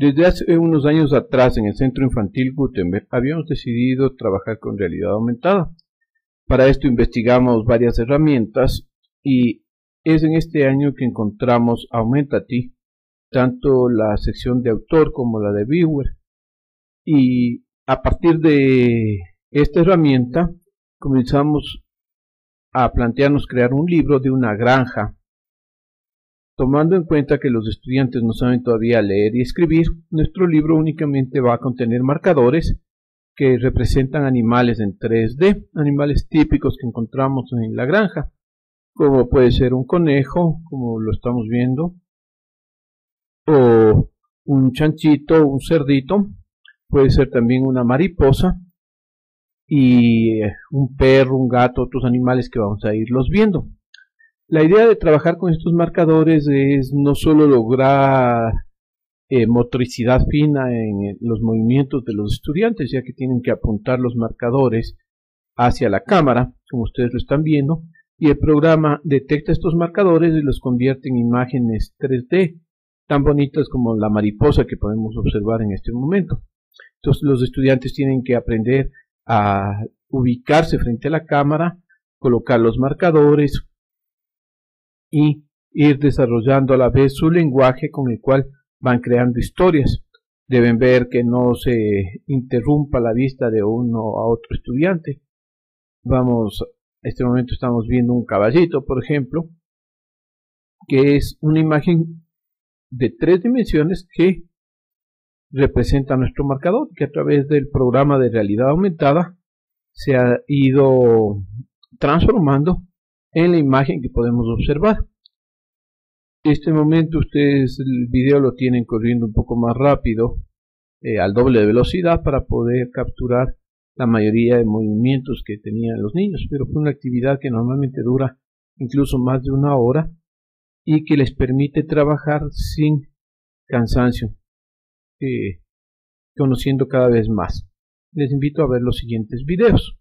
Desde hace unos años atrás en el Centro Infantil Gutenberg habíamos decidido trabajar con realidad aumentada. Para esto investigamos varias herramientas y es en este año que encontramos Aumentati, tanto la sección de autor como la de viewer. Y a partir de esta herramienta comenzamos a plantearnos crear un libro de una granja Tomando en cuenta que los estudiantes no saben todavía leer y escribir, nuestro libro únicamente va a contener marcadores que representan animales en 3D, animales típicos que encontramos en la granja, como puede ser un conejo, como lo estamos viendo, o un chanchito, un cerdito, puede ser también una mariposa, y un perro, un gato, otros animales que vamos a irlos viendo. La idea de trabajar con estos marcadores es no solo lograr eh, motricidad fina en los movimientos de los estudiantes, ya que tienen que apuntar los marcadores hacia la cámara, como ustedes lo están viendo, y el programa detecta estos marcadores y los convierte en imágenes 3D, tan bonitas como la mariposa que podemos observar en este momento. Entonces los estudiantes tienen que aprender a ubicarse frente a la cámara, colocar los marcadores, y ir desarrollando a la vez su lenguaje con el cual van creando historias. Deben ver que no se interrumpa la vista de uno a otro estudiante. Vamos, en este momento estamos viendo un caballito, por ejemplo, que es una imagen de tres dimensiones que representa nuestro marcador, que a través del programa de realidad aumentada se ha ido transformando en la imagen que podemos observar. Este momento ustedes el video lo tienen corriendo un poco más rápido, eh, al doble de velocidad para poder capturar la mayoría de movimientos que tenían los niños, pero fue una actividad que normalmente dura incluso más de una hora y que les permite trabajar sin cansancio, eh, conociendo cada vez más. Les invito a ver los siguientes videos.